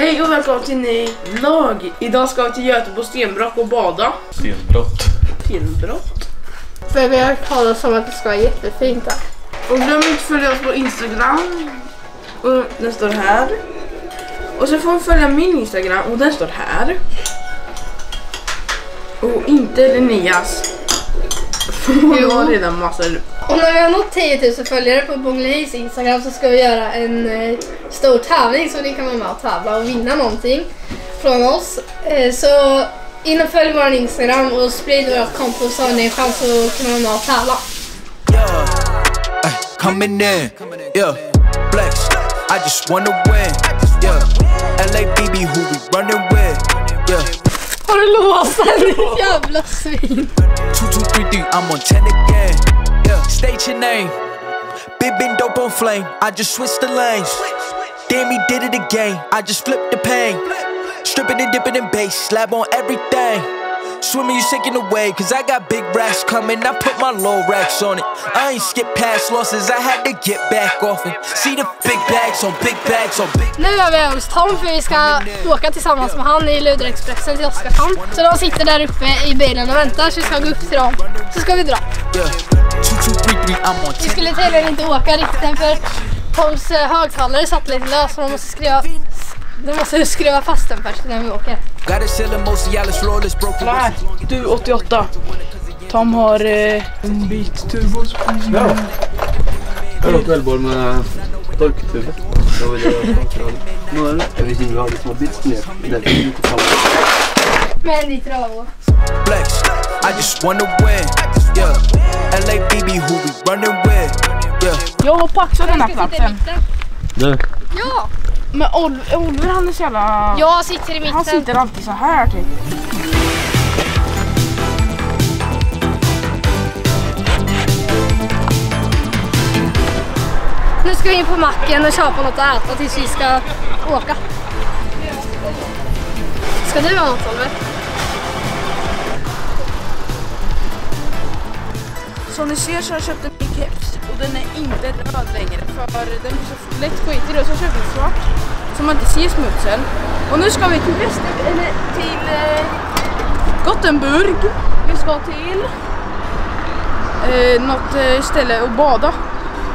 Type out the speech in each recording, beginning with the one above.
Hej och välkommen till en ny vlogg. Idag ska vi till Göteborgs stenbrott och bada. Stenbrott. Stenbrott. För vi har hört talas om att det ska vara jättefint här. Och glöm inte att följa oss på Instagram. Och den står här. Och så får vi följa min Instagram och den står här. Och inte Linneas. För hon har redan massor. Och när vi har nått 10 000 följare på Bonglehis Instagram så ska vi göra en eh, stor tävling så ni kan vara med och tävla och vinna någonting från oss. Eh, så in och följ vår Instagram och sprid vårt konto så har ni en chans att kunna vara med och tävla. Yeah. Ay, coming in. Yeah. Flex. I just wanna win. Yeah. LABB who we running with. Yeah. Har du låst den? Jävla svin. Two, two, three, three. I'm on 10 again. State your name. Big been dope on flame. I just switched the lanes. Damn, he did it again. I just flipped the pain. Stripping and dipping in bass. Slab on everything. Swimming, you sinking away, cause I got big racks coming. I put my low racks on it. I ain't skip past losses, I had to get back off it. See the big bags on big bags on big Nu är vi hos Tom för vi ska åka tillsammans med han i Luderexpressen till Oskarshamn. Så de sitter där uppe i bilen och väntar så vi ska gå upp till dem. Så ska vi dra. I'm on Vi 10. skulle tydligen inte åka riktigt för Toms eh, högtalare satt lite lös så de måste skruva, de måste skruva fast den först när vi åker. Nej, du 88. Tom har eh, en bit turbo. Ja. Jag har kvällboll med torktube. Jag vill göra. Jag visste inte vad det som har bytts ner. Det är lite samma. Med en liter av Flex. I just wanna win. Yeah. LABB who we running with. Yeah. Jag har paxat den här platsen. Du. Ja! Men Ol- Oliver han är så jävla... Jag sitter i Han mitten. sitter alltid så här typ. Nu ska vi in på macken och köpa något att äta tills vi ska åka. Ska du ha något Oliver? Som ni ser så har jag köpt en ny keps och den är inte röd längre för den blir så lätt skitig då så jag köpte en svart så man inte ser smutsen. Och nu ska vi till Väster, eller till eh, Gothenburg. Vi ska till eh, något eh, ställe och bada.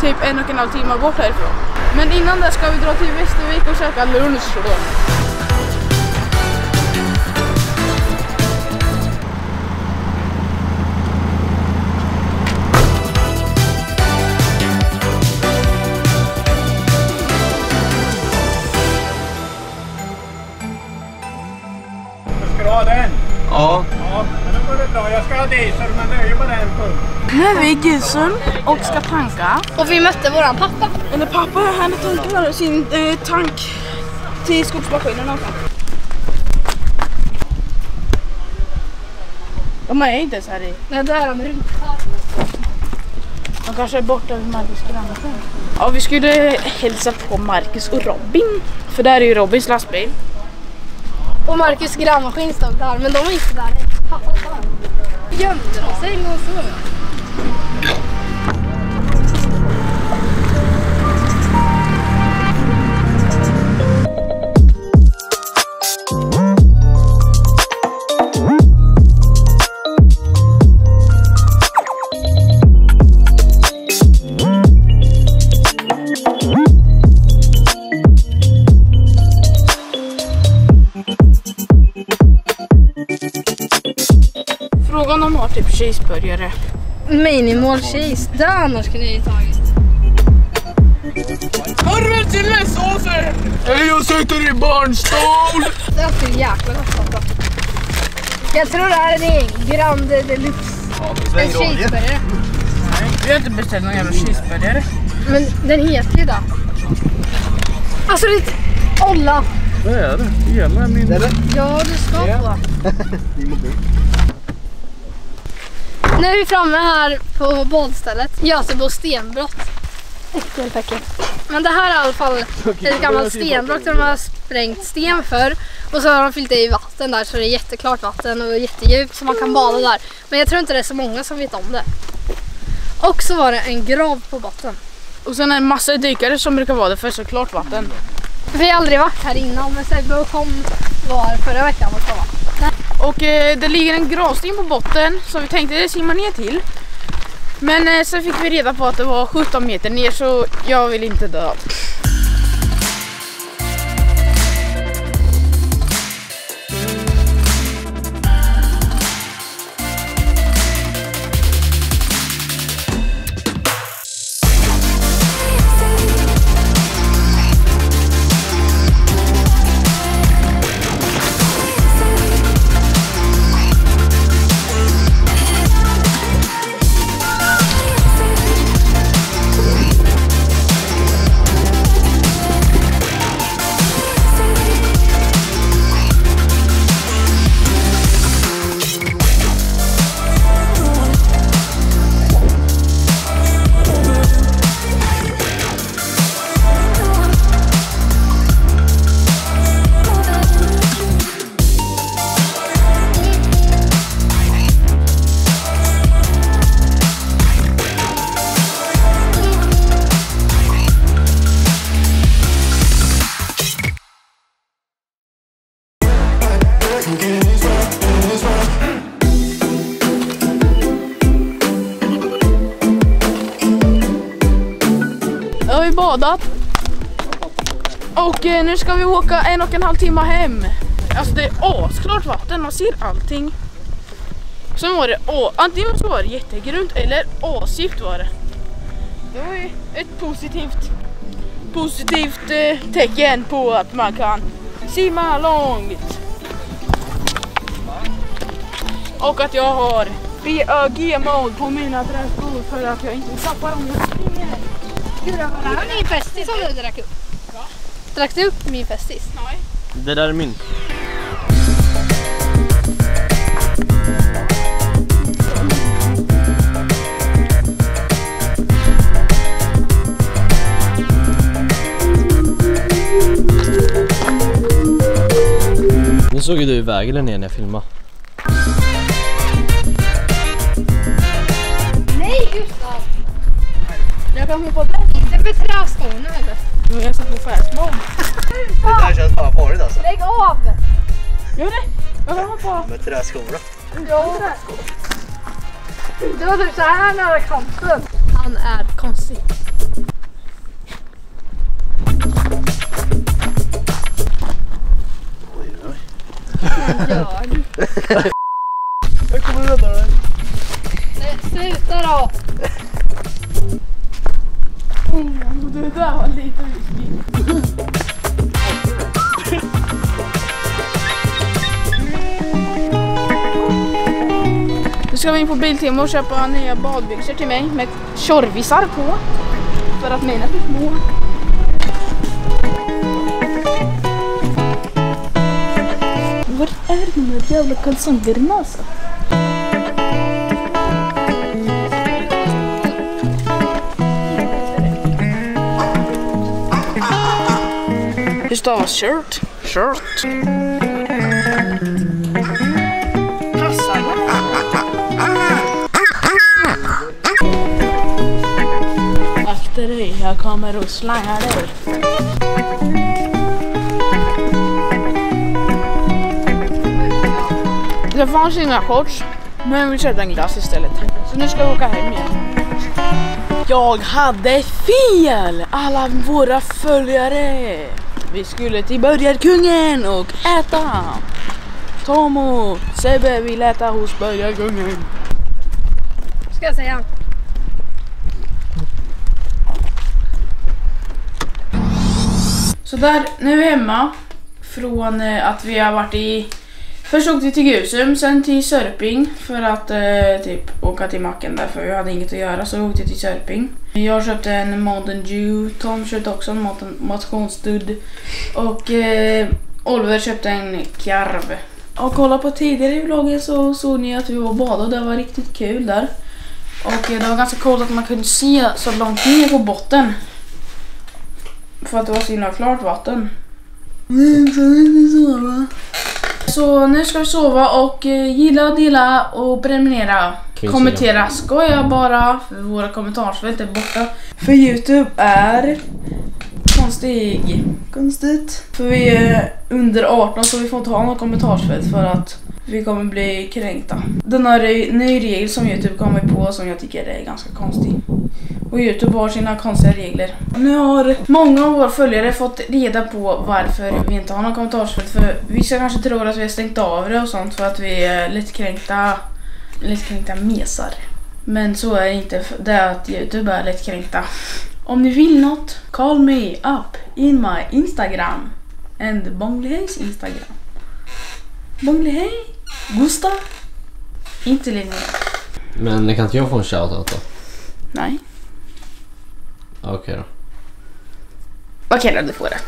Typ en och en halv timme bort härifrån. Men innan det ska vi dra till Västervik och käka lunch då. Ja. Ja, men då går det bra. Jag ska ha diesel men nöjer på den punkten. Nu är vi i Gusum och ska tanka. Och vi mötte våran pappa. Eller pappa han tankar sin eh, tank till skogsmaskinen. De är inte ens här i. Nej, där är de runt. De kanske är borta vid Marcus grannar. Ja, vi skulle hälsa på Marcus och Robin. För där är ju Robins lastbil. Och Marcus grannmaskin stod där, men de var inte där. Pappa stod där. Gömde de sig och cheeseburgare. Minimal cheese, det annars kunde jag ju tagit. Korven till läsåser! Eller jag sitter i barnstol! Det är alltid jäkla gott alltså. Jag tror det här är en Grande Deluxe. En cheeseburgare. Vi har inte beställt någon jävla cheeseburgare. Men den heter ju det. Alltså ditt Olla. Vad är det? Mig min... Ja, du ska få. Nu är vi framme här på badstället. Götebo stenbrott. Äckelpäckel. Men det här är i alla fall ett gammalt stenbrott där de har sprängt sten för. Och så har de fyllt i vatten där så det är jätteklart vatten och jättedjupt så man kan bada där. Men jag tror inte det är så många som vet om det. Och så var det en grav på botten. Och sen en massa dykare som brukar vara där för såklart vatten. Vi har aldrig varit här innan men Sebbe och kom var förra veckan och kollade. Och eh, det ligger en gravsten på botten som vi tänkte simma ner till. Men eh, sen fick vi reda på att det var 17 meter ner så jag vill inte dö. Badat. Och eh, nu ska vi åka en och en halv timme hem. Alltså det är asklart vatten, man ser allting. Sen var det, å, antingen så var det jättegrunt eller asdjupt var det. Det var ju ett positivt, positivt eh, tecken på att man kan simma långt. Och att jag har BÖG-mode på mina träskor för att jag inte tappar dem när jag springer. Gud, det var min festis som du drack upp. Drack du upp min festis? Nej. Det där är min. Nu såg ju du iväg eller ner när jag filmade. Jag kan hoppa där. Inte för träskorna eller? Nu jag ska få färsmål. Det där känns bara farligt alltså. Lägg av! Gör det? Jag kan hoppa. Med träskor då. Ja. Det var typ så här nära kanten. Han är konstig. Ja, du. Jag kommer rädda dig. Nej, Sluta då! Där var lite. Nu ska vi in på Biltema och köpa nya badbyxor till mig med tjorvisar på. För att mina är för små. Var är de där jävla kalsongerna alltså? Hur stavas shirt? Shirt. Passar Akta dig, jag kommer och slangar dig. Det fanns inga shorts, men vi köpte en glass istället. Så nu ska vi åka hem igen. Jag hade fel! Alla våra följare! Vi skulle till Burgarkungen och äta! Tom och Sebbe vill äta hos Burgarkungen. Ska jag säga. Så där, nu är vi hemma. Från eh, att vi har varit i... Först åkte vi till Gusum, sen till Sörping för att eh, typ åka till macken där för vi hade inget att göra så vi åkte till Sörping. Jag köpte en Mountain Dew, Tom köpte också en motionsdudd och eh, Oliver köpte en karv. Och kolla på tidigare i vloggen så såg ni att vi var och badade och det var riktigt kul där. Och eh, det var ganska coolt att man kunde se så långt ner på botten. För att det var så himla klart vatten. Så nu ska vi sova och eh, gilla, dela och prenumerera. Kommentera, skoja bara för våra kommentarsfält är borta. För Youtube är konstig. Konstigt. För vi är under 18 så vi får inte ha något kommentarsfält för att vi kommer bli kränkta. Den en ny regel som Youtube kommer på som jag tycker är ganska konstig. Och Youtube har sina konstiga regler. Nu har många av våra följare fått reda på varför vi inte har något kommentarsfält. För vissa kanske tror att vi har stängt av det och sånt för att vi är lättkränkta, lättkränkta mesar. Men så är det inte. Det är att Youtube är lättkränkta. Om ni vill något, call me up in my Instagram. And Bonglihejs Instagram. Bonglihej, Gustav. Inte Linnea. Men kan inte jag få en shoutout då? Nej. Okej då. Okej då, du får det.